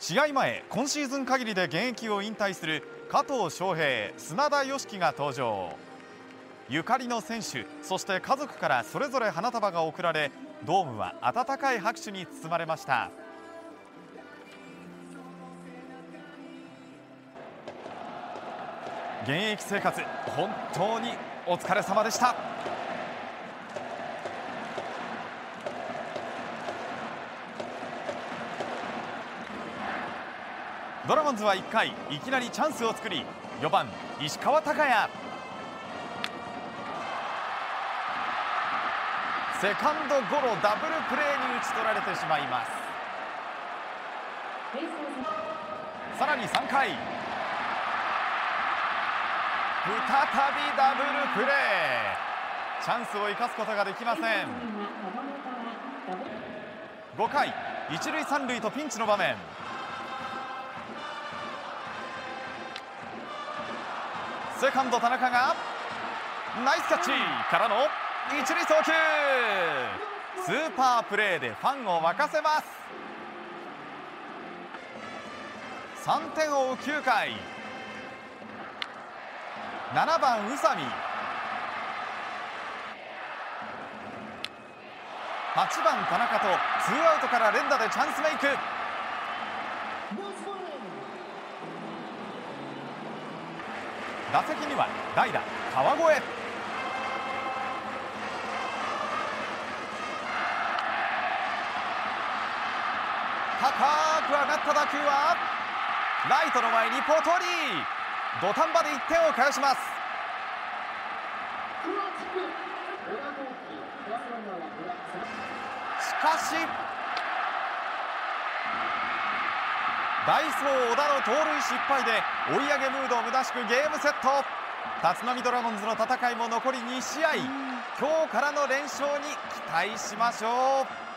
試合前今シーズン限りで現役を引退する加藤翔平砂田佳樹が登場。ゆかりの選手そして家族からそれぞれ花束が贈られドームは温かい拍手に包まれました。現役生活本当にお疲れ様でした。ドラゴンズは1回いきなりチャンスを作り4番石川昂弥。セカンドゴロダブルプレーに打ち取られてしまいます。さらに3回。再びダブルプレー。チャンスを生かすことができません。5回。一塁三塁とピンチの場面。セカンド田中がナイスキャッチ。からの。一塁送球。スーパープレーでファンを沸かせます。3点を追う9回。7番宇佐美。8番田中とツーアウトから連打でチャンスメイク打席には代打川越。高く上がった打球はライトの前にポトリ。土壇場で1点を返します。しかしダイソー小田の盗塁失敗で追い上げムードむなしくゲームセット。立浪ドラゴンズの戦いも残り2試合。今日からの連勝に期待しましょう